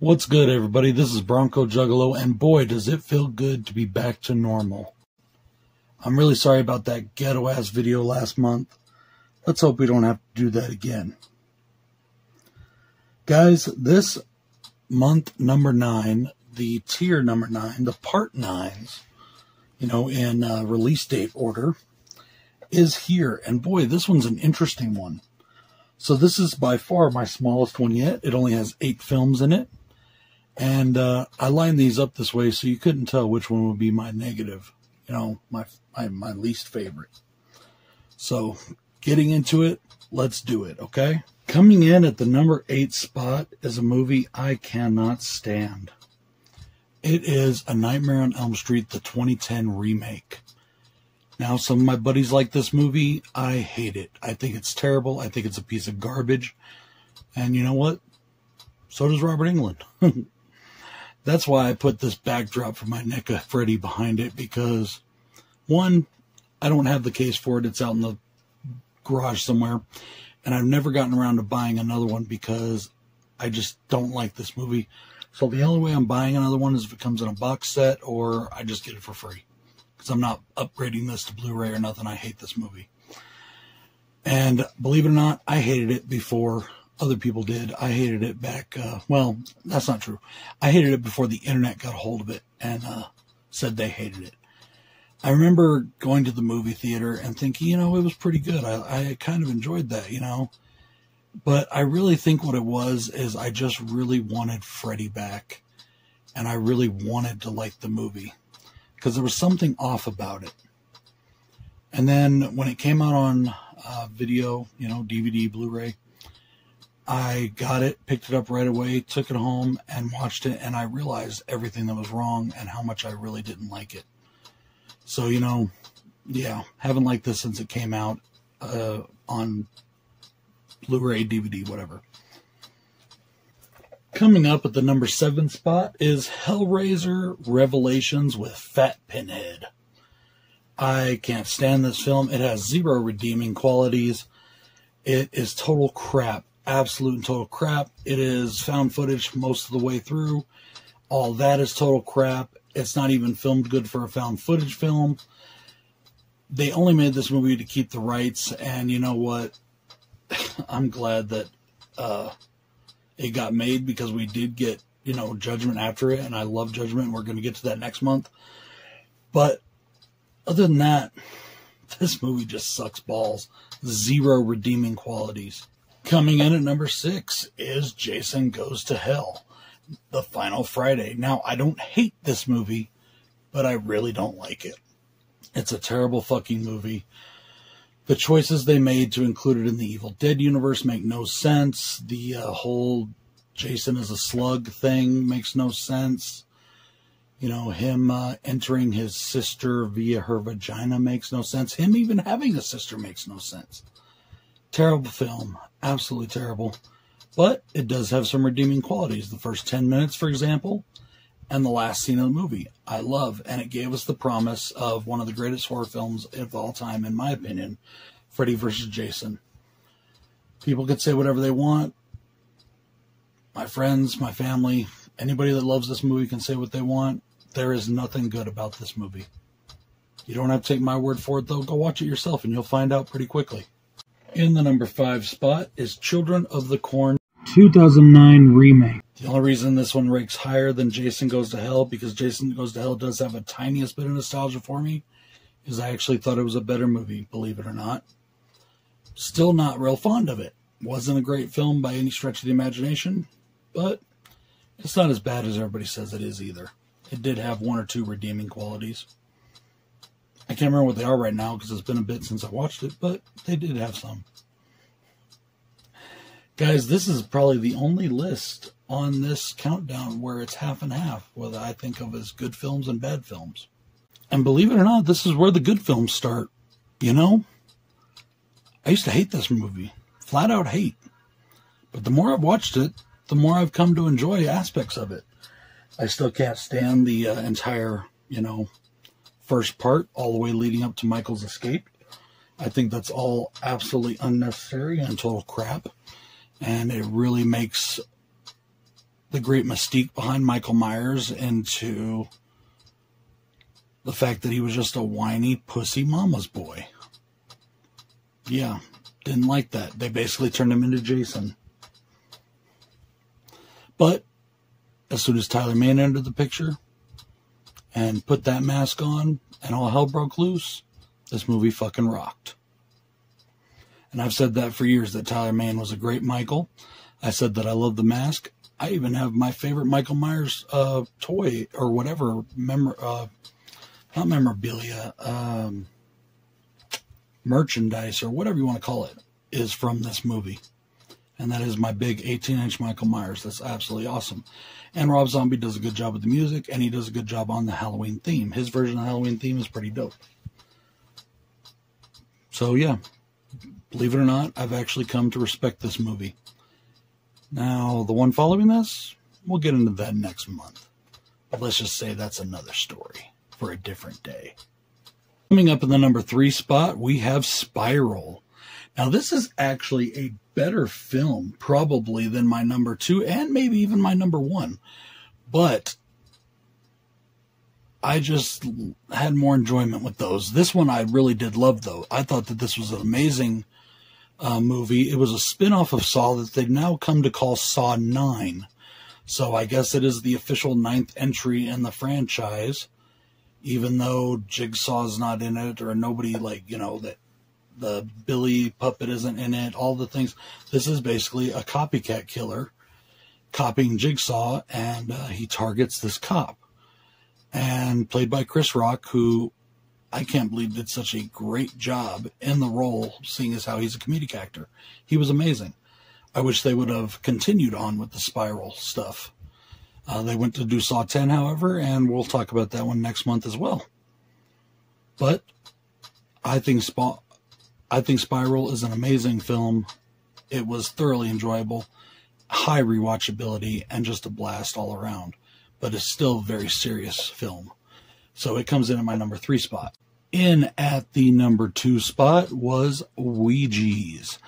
What's good, everybody? This is Bronco Juggalo, and boy, does it feel good to be back to normal. I'm really sorry about that ghetto ass video last month. Let's hope we don't have to do that again. Guys, this month number nine, the tier number nine, the part nines, you know, in uh, release date order, is here. And boy, this one's an interesting one. So this is by far my smallest one yet. It only has eight films in it. And uh, I lined these up this way so you couldn't tell which one would be my negative, you know, my, my, my least favorite. So getting into it, let's do it, okay? Coming in at the number eight spot is a movie I cannot stand. It is A Nightmare on Elm Street, the 2010 remake. Now, some of my buddies like this movie. I hate it. I think it's terrible. I think it's a piece of garbage. And you know what? So does Robert Englund. That's why I put this backdrop for my NECA Freddy behind it because, one, I don't have the case for it. It's out in the garage somewhere. And I've never gotten around to buying another one because I just don't like this movie. So the only way I'm buying another one is if it comes in a box set or I just get it for free because I'm not upgrading this to Blu-ray or nothing. I hate this movie. And believe it or not, I hated it before other people did. I hated it back. Uh, well, that's not true. I hated it before the internet got a hold of it and uh, said they hated it. I remember going to the movie theater and thinking, you know, it was pretty good. I, I kind of enjoyed that, you know. But I really think what it was is I just really wanted Freddy back. And I really wanted to like the movie because there was something off about it. And then when it came out on uh, video, you know, DVD, Blu ray, I got it, picked it up right away, took it home, and watched it. And I realized everything that was wrong and how much I really didn't like it. So, you know, yeah, haven't liked this since it came out uh, on Blu ray, DVD, whatever. Coming up at the number seven spot is Hellraiser Revelations with Fat Pinhead. I can't stand this film. It has zero redeeming qualities. It is total crap. Absolute and total crap. It is found footage most of the way through. All that is total crap. It's not even filmed good for a found footage film. They only made this movie to keep the rights, and you know what? I'm glad that uh, it got made because we did get, you know, Judgment after it, and I love Judgment. We're going to get to that next month. But other than that, this movie just sucks balls. Zero redeeming qualities. Coming in at number six is Jason Goes to Hell, the final Friday. Now, I don't hate this movie, but I really don't like it. It's a terrible fucking movie. The choices they made to include it in the Evil Dead universe make no sense. The uh, whole Jason is a slug thing makes no sense. You know, him uh, entering his sister via her vagina makes no sense. Him even having a sister makes no sense. Terrible film. Absolutely terrible. But it does have some redeeming qualities. The first 10 minutes, for example, and the last scene of the movie. I love, and it gave us the promise of one of the greatest horror films of all time, in my opinion, Freddy vs. Jason. People can say whatever they want. My friends, my family, anybody that loves this movie can say what they want. There is nothing good about this movie. You don't have to take my word for it, though. Go watch it yourself, and you'll find out pretty quickly. In the number five spot is Children of the Corn 2009 remake. The only reason this one ranks higher than Jason Goes to Hell, because Jason Goes to Hell does have a tiniest bit of nostalgia for me, is I actually thought it was a better movie, believe it or not. Still not real fond of it. Wasn't a great film by any stretch of the imagination, but it's not as bad as everybody says it is either. It did have one or two redeeming qualities. I can't remember what they are right now because it's been a bit since I watched it, but they did have some. Guys, this is probably the only list on this countdown where it's half and half, what I think of as good films and bad films. And believe it or not, this is where the good films start. You know? I used to hate this movie. Flat out hate. But the more I've watched it, the more I've come to enjoy aspects of it. I still can't stand the uh, entire, you know, first part all the way leading up to Michael's escape. I think that's all absolutely unnecessary and total crap and it really makes the great mystique behind Michael Myers into the fact that he was just a whiny pussy mama's boy. Yeah, didn't like that. They basically turned him into Jason. But as soon as Tyler Mane entered the picture and put that mask on and all hell broke loose, this movie fucking rocked. And I've said that for years that Tyler Mane was a great Michael. I said that I love the mask. I even have my favorite Michael Myers uh, toy or whatever, mem- uh, not memorabilia, um, merchandise or whatever you want to call it, is from this movie. And that is my big 18 inch Michael Myers. That's absolutely awesome. And Rob Zombie does a good job with the music, and he does a good job on the Halloween theme. His version of the Halloween theme is pretty dope. So, yeah, believe it or not, I've actually come to respect this movie. Now, the one following this, we'll get into that next month. But let's just say that's another story for a different day. Coming up in the number three spot, we have Spiral. Now, this is actually a better film, probably, than my number two and maybe even my number one. But I just had more enjoyment with those. This one I really did love, though. I thought that this was an amazing uh, movie. It was a spin off of Saw that they've now come to call Saw 9. So I guess it is the official ninth entry in the franchise, even though Jigsaw's not in it or nobody like, you know, that the Billy puppet isn't in it, all the things. This is basically a copycat killer copying Jigsaw, and uh, he targets this cop. And played by Chris Rock, who I can't believe did such a great job in the role, seeing as how he's a comedic actor. He was amazing. I wish they would have continued on with the spiral stuff. Uh, they went to do Saw 10, however, and we'll talk about that one next month as well. But I think Sp- I think Spiral is an amazing film. It was thoroughly enjoyable, high rewatchability, and just a blast all around. But it's still a very serious film. So it comes in at my number three spot. In at the number two spot was Weedjies.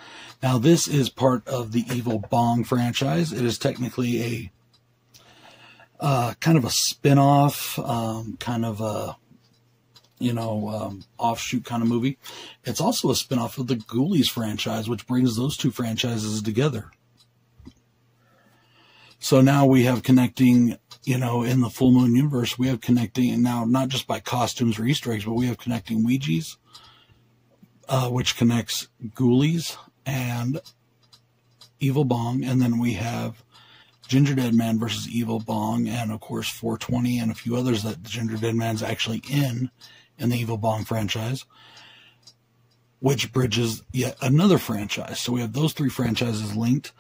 Now, this is part of the Evil Bong franchise. It is technically a uh, kind of a spin off, um, kind of a, you know, um, offshoot kind of movie. It's also a spin off of the Ghoulies franchise, which brings those two franchises together. So now we have connecting, you know, in the Full Moon universe, we have connecting and now not just by costumes or Easter eggs, but we have connecting Weedjies, uh, which connects Ghoulies and Evil Bong, and then we have Gingerdead Man versus Evil Bong, and of course 420 and a few others that Gingerdead Man's actually in in the Evil Bong franchise, which bridges yet another franchise. So we have those three franchises linked.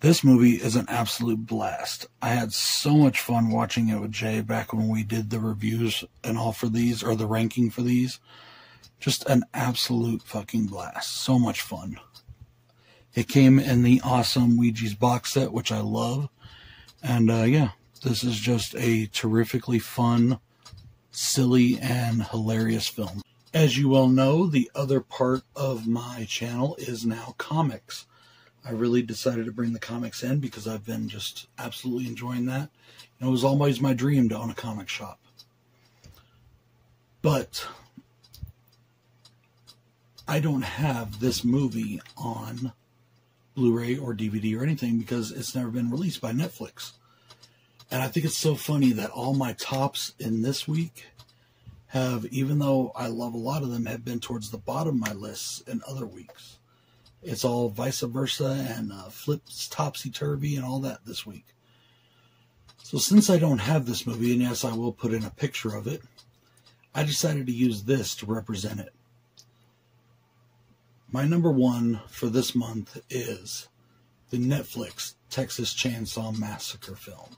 This movie is an absolute blast. I had so much fun watching it with Jay back when we did the reviews and all for these, or the ranking for these. Just an absolute fucking blast. So much fun. It came in the awesome Weedjies box set, which I love. And uh, yeah, this is just a terrifically fun, silly, and hilarious film. As you well know, the other part of my channel is now comics. I really decided to bring the comics in because I've been just absolutely enjoying that. And it was always my dream to own a comic shop. But I don't have this movie on Blu-ray or DVD or anything because it's never been released by Netflix. And I think it's so funny that all my tops in this week have, even though I love a lot of them, have been towards the bottom of my lists in other weeks. It's all vice versa and uh, flips topsy turvy and all that this week. So since I don't have this movie, and yes, I will put in a picture of it, I decided to use this to represent it. My number one for this month is the Netflix Texas Chainsaw Massacre film.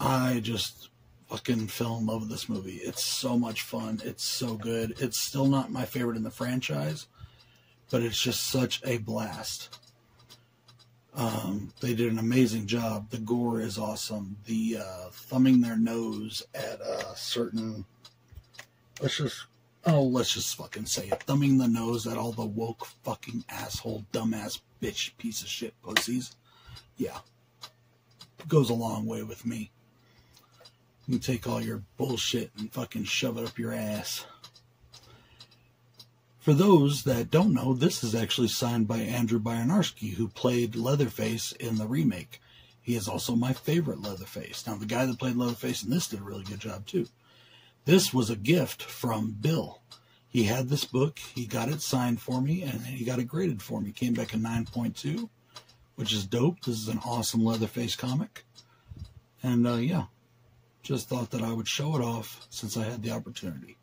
I just fucking fell in love with this movie. It's so much fun. It's so good. It's still not my favorite in the franchise, but it's just such a blast. Um, they did an amazing job. The gore is awesome. The uh, thumbing their nose at a certain, let's just, oh, let's just fucking say it. Thumbing the nose at all the woke fucking asshole, dumbass bitch piece of shit pussies. Yeah. goes a long way with me. You can take all your bullshit and fucking shove it up your ass. For those that don't know, this is actually signed by Andrew Bryniarski, who played Leatherface in the remake. He is also my favorite Leatherface. Now, the guy that played Leatherface in this did a really good job, too. This was a gift from Bill. He had this book, he got it signed for me, and he got it graded for me. Came back a 9.2, which is dope. This is an awesome Leatherface comic. And uh, yeah, just thought that I would show it off since I had the opportunity.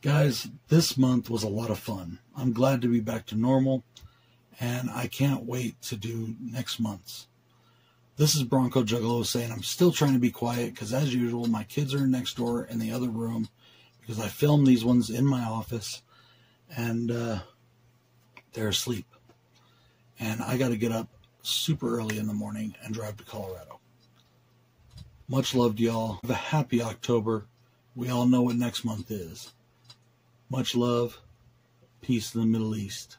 Guys, this month was a lot of fun. I'm glad to be back to normal, and I can't wait to do next month's. This is Bronco Juggalo saying I'm still trying to be quiet because, as usual, my kids are next door in the other room because I film these ones in my office and uh, they're asleep. And I got to get up super early in the morning and drive to Colorado. Much love to y'all. Have a happy October. We all know what next month is. Much love. Peace in the Middle East.